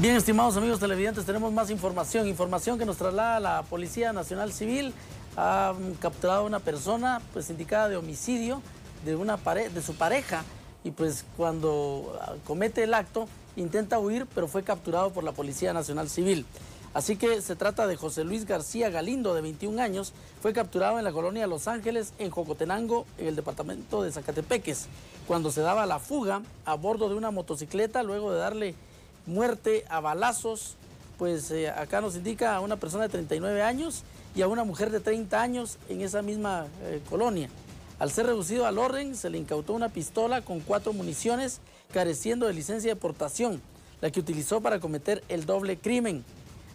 Bien, estimados amigos televidentes, tenemos más información, información que nos traslada la Policía Nacional Civil. Ha capturado a una persona pues indicada de homicidio de, una de su pareja y pues cuando ah, comete el acto intenta huir pero fue capturado por la Policía Nacional Civil. Así que se trata de José Luis García Galindo, de 21 años, fue capturado en la colonia Los Ángeles, en Jocotenango, en el departamento de Zacatepeques, cuando se daba la fuga a bordo de una motocicleta luego de darle muerte a balazos, pues eh, acá nos indica a una persona de 39 años y a una mujer de 30 años en esa misma eh, colonia. Al ser reducido al orden, se le incautó una pistola con cuatro municiones careciendo de licencia de portación, la que utilizó para cometer el doble crimen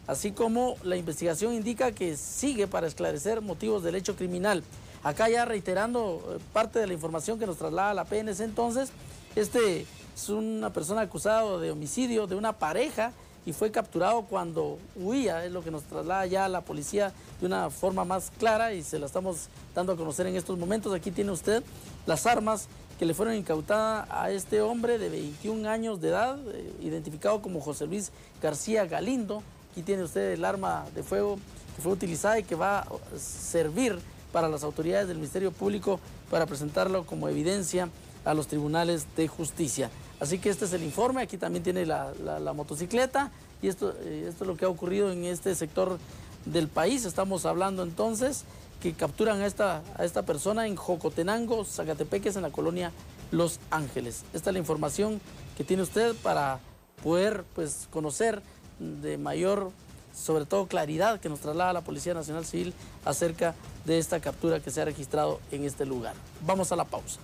así como la investigación indica que sigue para esclarecer motivos del hecho criminal. Acá ya reiterando eh, parte de la información que nos traslada la PNC entonces, este es una persona acusada de homicidio de una pareja y fue capturado cuando huía, es lo que nos traslada ya la policía de una forma más clara y se la estamos dando a conocer en estos momentos. Aquí tiene usted las armas que le fueron incautadas a este hombre de 21 años de edad, eh, identificado como José Luis García Galindo, Aquí tiene usted el arma de fuego que fue utilizada y que va a servir para las autoridades del Ministerio Público para presentarlo como evidencia a los tribunales de justicia. Así que este es el informe, aquí también tiene la, motocicleta y esto, eh, esto es lo que ha ocurrido en este sector del país. Estamos hablando entonces que capturan a esta, a esta persona en Jocotenango, Zacatepeques, en la colonia Los Ángeles. Esta es la información que tiene usted para poder pues, conocer de mayor, sobre todo claridad que nos traslada la Policía Nacional Civil acerca de esta captura que se ha registrado en este lugar. Vamos a la pausa.